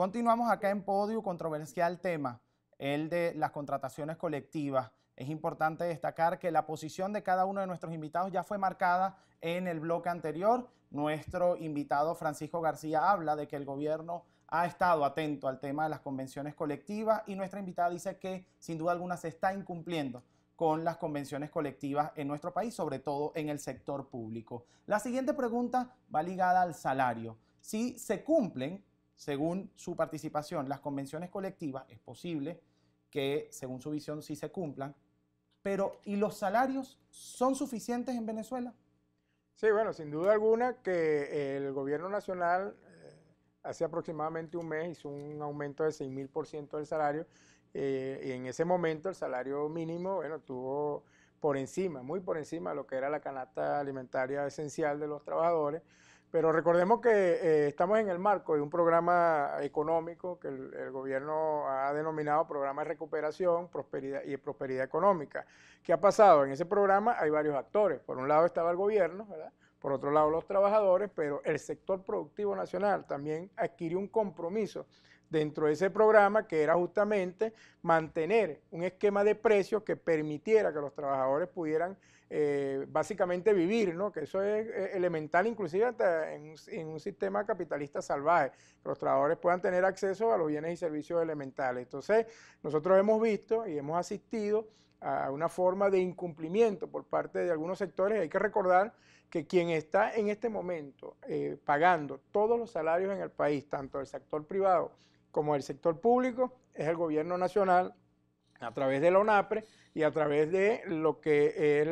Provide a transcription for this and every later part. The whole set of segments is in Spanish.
Continuamos acá en podio, controversial tema, el de las contrataciones colectivas. Es importante destacar que la posición de cada uno de nuestros invitados ya fue marcada en el bloque anterior. Nuestro invitado Francisco García habla de que el gobierno ha estado atento al tema de las convenciones colectivas y nuestra invitada dice que sin duda alguna se está incumpliendo con las convenciones colectivas en nuestro país, sobre todo en el sector público. La siguiente pregunta va ligada al salario. Si se cumplen, según su participación, las convenciones colectivas, es posible que, según su visión, sí se cumplan, pero ¿y los salarios son suficientes en Venezuela? Sí, bueno, sin duda alguna que el gobierno nacional eh, hace aproximadamente un mes hizo un aumento de 6.000% del salario eh, y en ese momento el salario mínimo, bueno, tuvo por encima, muy por encima de lo que era la canasta alimentaria esencial de los trabajadores. Pero recordemos que eh, estamos en el marco de un programa económico que el, gobierno ha denominado programa de recuperación prosperidad y prosperidad económica. ¿Qué ha pasado? En ese programa hay varios actores. Por un lado estaba el gobierno, ¿verdad? por otro lado los trabajadores, pero el sector productivo nacional también adquirió un compromiso dentro de ese programa que era justamente mantener un esquema de precios que permitiera que los trabajadores pudieran eh, básicamente vivir, ¿no? que eso es eh, elemental inclusive hasta en, un sistema capitalista salvaje, que los trabajadores puedan tener acceso a los bienes y servicios elementales. Entonces, nosotros hemos visto y hemos asistido a una forma de incumplimiento por parte de algunos sectores. Hay que recordar que quien está en este momento eh, pagando todos los salarios en el país, tanto del sector privado como del sector público, es el gobierno nacional a través de la ONAPRE y a través de lo que es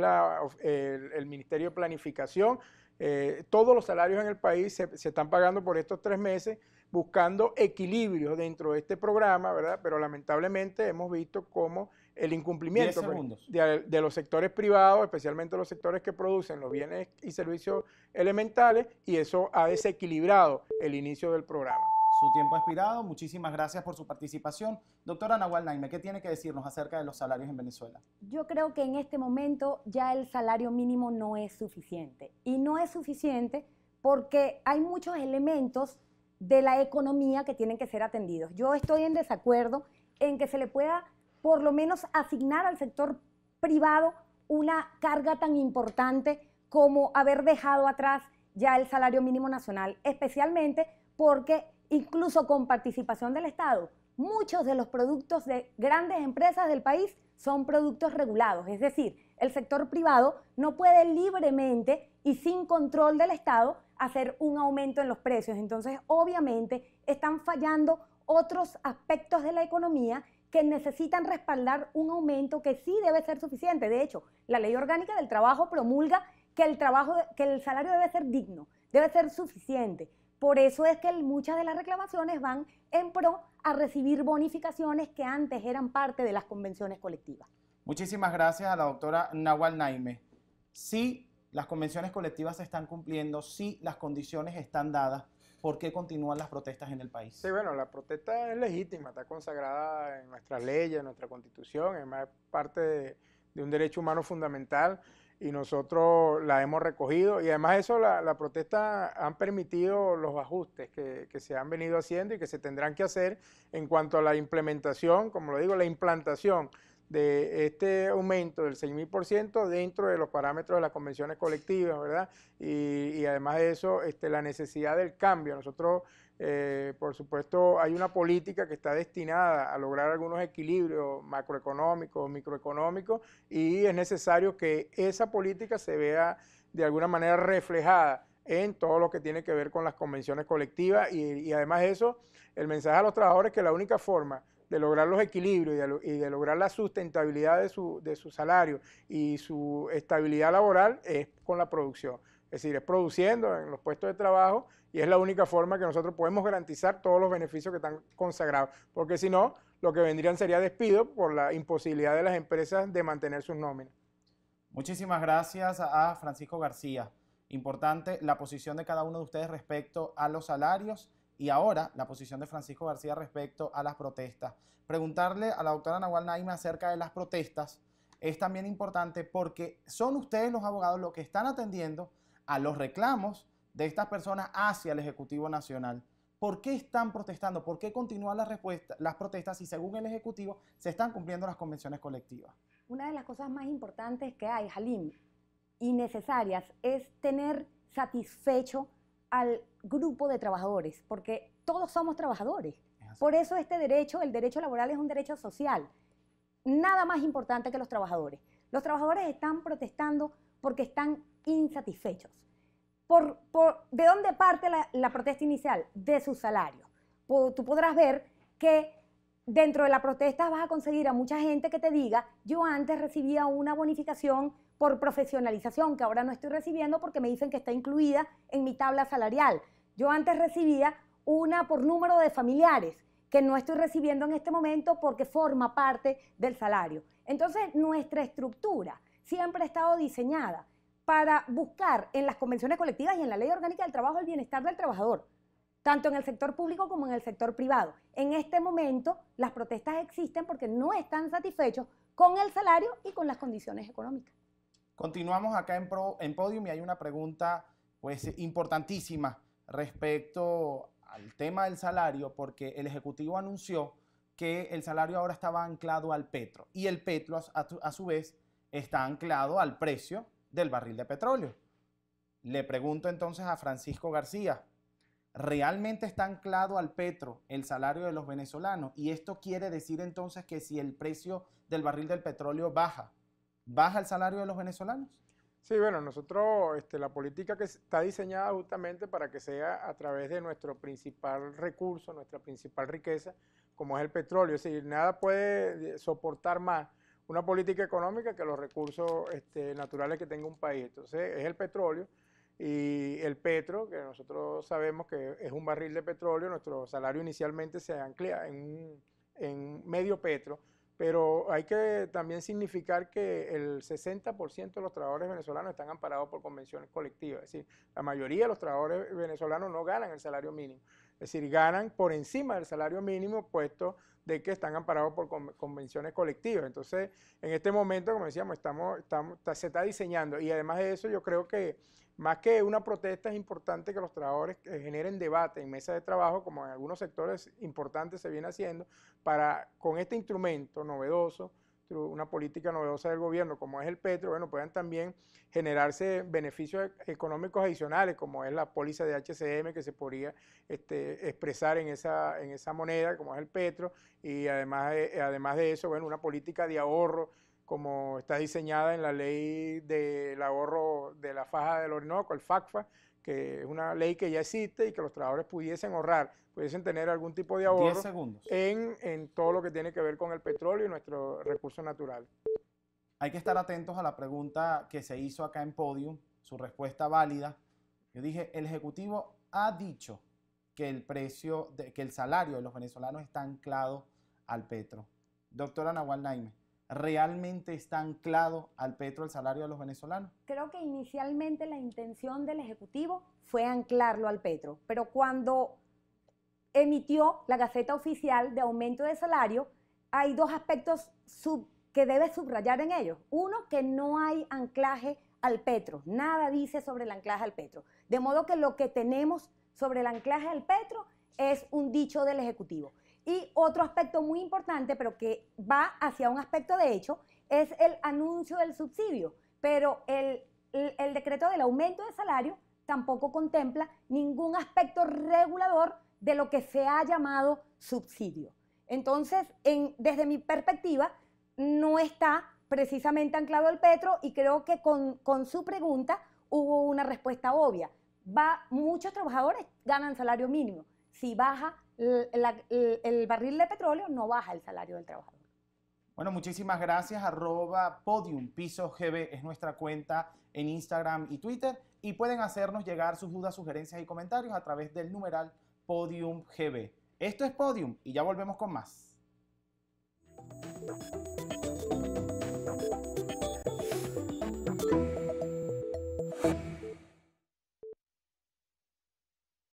el, Ministerio de Planificación. Eh, todos los salarios en el país se, están pagando por estos tres meses buscando equilibrio dentro de este programa, ¿verdad? Pero lamentablemente hemos visto cómo el incumplimiento pues, de, de, los sectores privados, especialmente los sectores que producen los bienes y servicios elementales, y eso ha desequilibrado el inicio del programa su tiempo expirado. Muchísimas gracias por su participación. Doctora Nahual Naime, ¿qué tiene que decirnos acerca de los salarios en Venezuela? Yo creo que en este momento ya el salario mínimo no es suficiente. Y no es suficiente porque hay muchos elementos de la economía que tienen que ser atendidos. Yo estoy en desacuerdo en que se le pueda por lo menos asignar al sector privado una carga tan importante como haber dejado atrás ya el salario mínimo nacional, especialmente porque incluso con participación del Estado, muchos de los productos de grandes empresas del país son productos regulados, es decir, el sector privado no puede libremente y sin control del Estado hacer un aumento en los precios. Entonces, obviamente, están fallando otros aspectos de la economía que necesitan respaldar un aumento que sí debe ser suficiente. De hecho, la ley orgánica del trabajo promulga que el, trabajo, que el salario debe ser digno, debe ser suficiente. Por eso es que muchas de las reclamaciones van en pro a recibir bonificaciones que antes eran parte de las convenciones colectivas. Muchísimas gracias a la doctora Nahual Naime. Si las convenciones colectivas se están cumpliendo, si las condiciones están dadas, ¿por qué continúan las protestas en el país? Sí, bueno, la protesta es legítima, está consagrada en nuestras leyes, en nuestra constitución, es parte de, de un derecho humano fundamental y nosotros la hemos recogido. Y además eso la, protesta han permitido los ajustes que, que, se han venido haciendo y que se tendrán que hacer en cuanto a la implementación, como lo digo, la implantación de este aumento del 6.000% dentro de los parámetros de las convenciones colectivas, ¿verdad? Y, y además de eso, este, la necesidad del cambio. Nosotros eh, por supuesto, hay una política que está destinada a lograr algunos equilibrios macroeconómicos, microeconómicos, y es necesario que esa política se vea de alguna manera reflejada en todo lo que tiene que ver con las convenciones colectivas y, además de eso, el mensaje a los trabajadores es que la única forma de lograr los equilibrios y de, lograr la sustentabilidad de su, de su salario y su estabilidad laboral es con la producción. Es decir, es produciendo en los puestos de trabajo y es la única forma que nosotros podemos garantizar todos los beneficios que están consagrados. Porque si no, lo que vendrían sería despido por la imposibilidad de las empresas de mantener sus nóminas. Muchísimas gracias a Francisco García. Importante la posición de cada uno de ustedes respecto a los salarios y ahora la posición de Francisco García respecto a las protestas. Preguntarle a la doctora Nahual Naime acerca de las protestas es también importante porque son ustedes los abogados los que están atendiendo a los reclamos de estas personas hacia el Ejecutivo Nacional. ¿Por qué están protestando? ¿Por qué continúan las, las protestas si según el Ejecutivo se están cumpliendo las convenciones colectivas? Una de las cosas más importantes que hay, Halim, y necesarias, es tener satisfecho al grupo de trabajadores, porque todos somos trabajadores. Por eso este derecho, el derecho laboral es un derecho social. Nada más importante que los trabajadores. Los trabajadores están protestando porque están insatisfechos. Por, ¿De dónde parte la, protesta inicial? De su salario. tú podrás ver que dentro de la protesta vas a conseguir a mucha gente que te diga, yo antes recibía una bonificación por profesionalización que ahora no estoy recibiendo porque me dicen que está incluida en mi tabla salarial. Yo antes recibía una por número de familiares que no estoy recibiendo en este momento porque forma parte del salario. Entonces, nuestra estructura siempre ha estado diseñada para buscar en las convenciones colectivas y en la ley orgánica del trabajo el bienestar del trabajador, tanto en el sector público como en el sector privado. En este momento, las protestas existen porque no están satisfechos con el salario y con las condiciones económicas. Continuamos acá en, Podium y hay una pregunta pues importantísima respecto al tema del salario porque el Ejecutivo anunció que el salario ahora estaba anclado al petro y el petro a, su vez está anclado al precio del barril de petróleo. Le pregunto entonces a Francisco García, ¿realmente está anclado al petro el salario de los venezolanos? Y esto quiere decir entonces que si el precio del barril del petróleo baja, ¿Baja el salario de los venezolanos? Sí, bueno, nosotros, este, la política que está diseñada justamente para que sea a través de nuestro principal recurso, nuestra principal riqueza, como es el petróleo. Es decir, nada puede soportar más una política económica que los recursos este, naturales que tenga un país. Entonces, es el petróleo y el petro, que nosotros sabemos que es un barril de petróleo, nuestro salario inicialmente se ancla en, en medio petro pero hay que también significar que el 60% de los trabajadores venezolanos están amparados por convenciones colectivas. Es decir, la mayoría de los trabajadores venezolanos no ganan el salario mínimo. Es decir, ganan por encima del salario mínimo, puesto de que están amparados por convenciones colectivas. Entonces, en este momento, como decíamos, estamos, estamos, se está diseñando. Y además de eso, yo creo que más que una protesta, es importante que los trabajadores eh, generen debate en mesa de trabajo, como en algunos sectores importantes se viene haciendo, para con este instrumento novedoso, una política novedosa del gobierno, como es el petro, bueno, puedan también generarse beneficios e-, económicos adicionales, como es la póliza de HCM que se podría este, expresar en esa, en esa moneda, como es el petro, y además, además de eso, bueno, una política de ahorro como está diseñada en la ley del ahorro de la faja del Orinoco, el FACFA, que es una ley que ya existe y que los trabajadores pudiesen ahorrar, pudiesen tener algún tipo de ahorro en, en todo lo que tiene que ver con el petróleo y nuestro recurso natural. Hay que estar atentos a la pregunta que se hizo acá en Podium, su respuesta válida. Yo dije, el Ejecutivo ha dicho que el precio, de, que el salario de los venezolanos está anclado al petro. Doctora Nahual Naime, realmente está anclado al petro el salario de los venezolanos? Creo que inicialmente la intención del Ejecutivo fue anclarlo al petro, pero cuando emitió la Gaceta Oficial de aumento de salario, hay dos aspectos que debe subrayar en ellos. Uno, que no hay anclaje al petro, nada dice sobre el anclaje al petro. De modo que lo que tenemos sobre el anclaje al petro es un dicho del Ejecutivo. Y otro aspecto muy importante, pero que va hacia un aspecto de hecho, es el anuncio del subsidio. Pero el, decreto del aumento de salario tampoco contempla ningún aspecto regulador de lo que se ha llamado subsidio. Entonces, desde mi perspectiva, no está precisamente anclado al petro y creo que con, con, su pregunta hubo una respuesta obvia. Va, muchos trabajadores ganan salario mínimo. Si baja el, barril de petróleo no baja el salario del trabajador. Bueno, muchísimas gracias. Arroba Podium Piso es nuestra cuenta en Instagram y Twitter. Y pueden hacernos llegar sus dudas, sugerencias y comentarios a través del numeral Podium GB. Esto es Podium y ya volvemos con más.